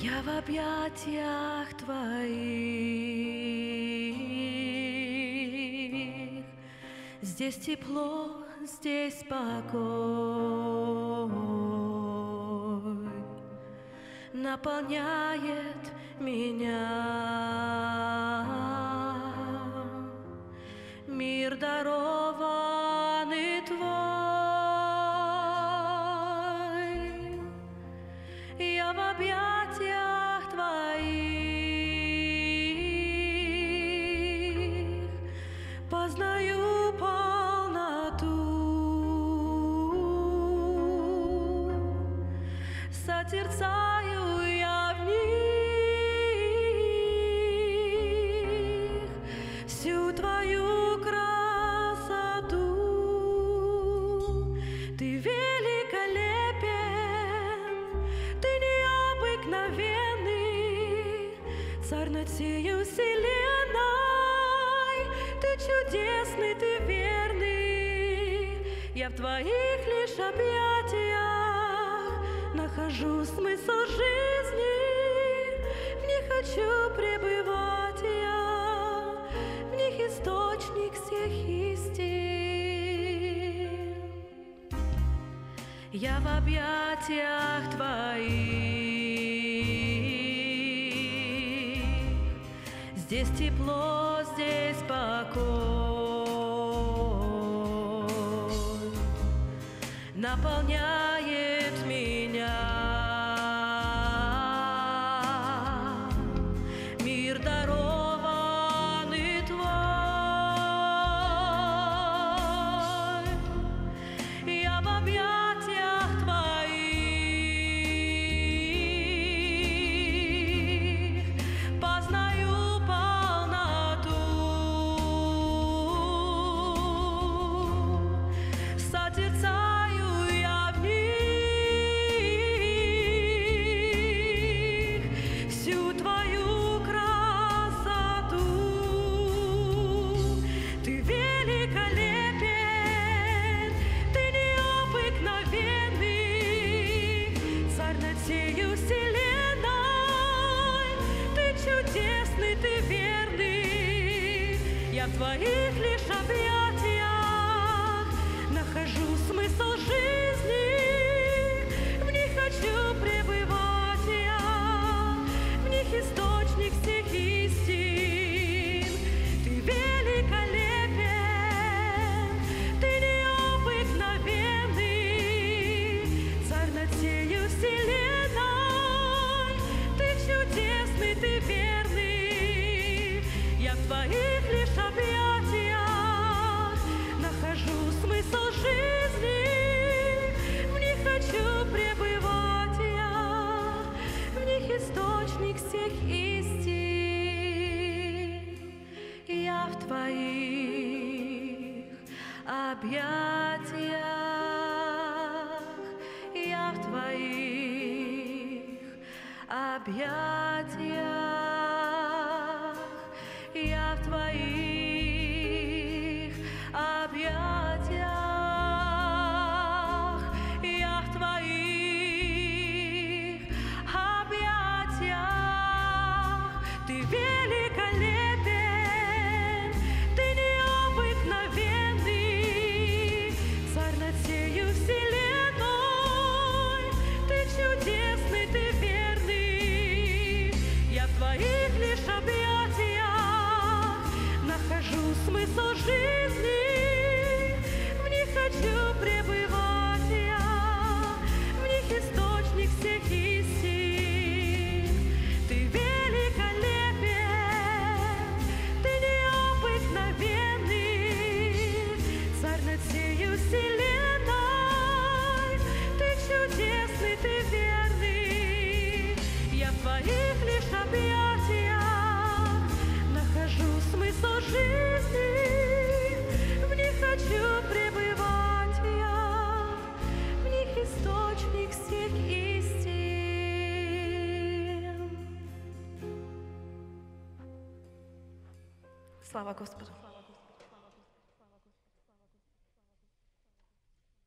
Я в объятиях твоих. Здесь тепло, здесь покой наполняет меня. Мир дарованный объятиях твоих познаю полноту. Созерцаю царь над вселенной. Ты чудесный, ты верный, я в твоих лишь объятиях нахожу смысл жизни. В них хочу пребывать я, в них источник всех истин. Я в объятиях твоих. Здесь тепло, здесь покой. Наполняет сею вселенной. Ты чудесный, ты верный, я в твоих лишь объятиях нахожу смысл жизни. В них хочу пребывать я, в них источник всех истин. Ты великолепен, ты необыкновенный, царь над сею вселенной. Ты верный, я в твоих лишь объятиях нахожу смысл жизни. В них хочу пребывать я, в них источник всех истин. Я в твоих объятиях, я в твоих объятиях, я в твоих объятиях, я в твоих объятиях. Ты великолепен, смысл жизни. В них хочу пребывать Слава Господу!